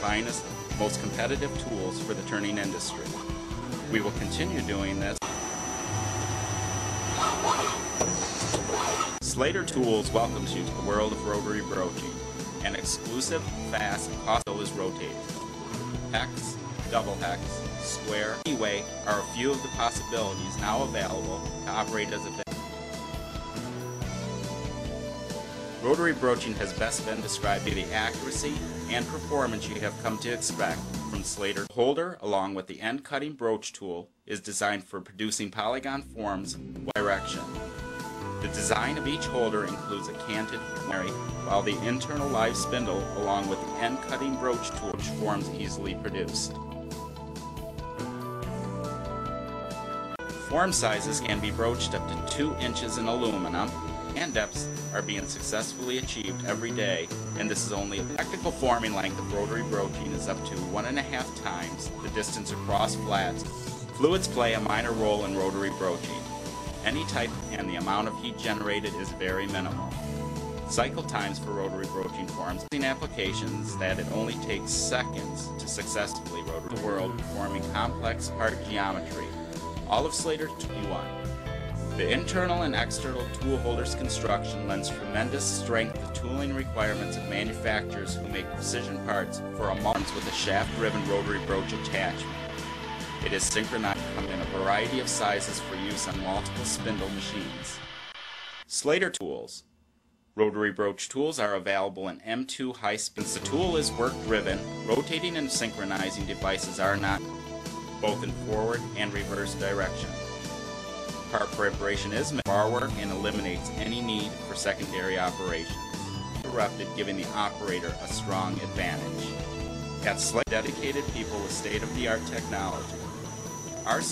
finest, most competitive tools for the turning industry. We will continue doing this. Slater Tools welcomes you to the world of rotary broaching. An exclusive, fast, costless rotating. Hex, double hex, square, anyway are a few of the possibilities now available to operate as a Rotary broaching has best been described by the accuracy and performance you have come to expect from Slater. The holder, along with the end cutting broach tool, is designed for producing polygon forms direction. The design of each holder includes a canted Mary, while the internal live spindle, along with the end cutting broach tool, forms easily produced. Form sizes can be broached up to 2 inches in aluminum and depths are being successfully achieved every day, and this is only a technical forming length of rotary broaching is up to one and a half times the distance across flats. Fluids play a minor role in rotary broaching. Any type and the amount of heat generated is very minimal. Cycle times for rotary broaching forms in applications that it only takes seconds to successfully rotary the world performing complex part geometry. All of Slater 21 the internal and external tool holder's construction lends tremendous strength to tooling requirements of manufacturers who make precision parts for a month with a shaft-driven rotary broach attachment. It is synchronized in a variety of sizes for use on multiple spindle machines. Slater Tools Rotary broach tools are available in M2 high spin. Since the tool is work driven, rotating and synchronizing devices are not both in forward and reverse direction. Part preparation is work and eliminates any need for secondary operations. Interrupted, giving the operator a strong advantage. At Slate, dedicated people with state-of-the-art technology. Our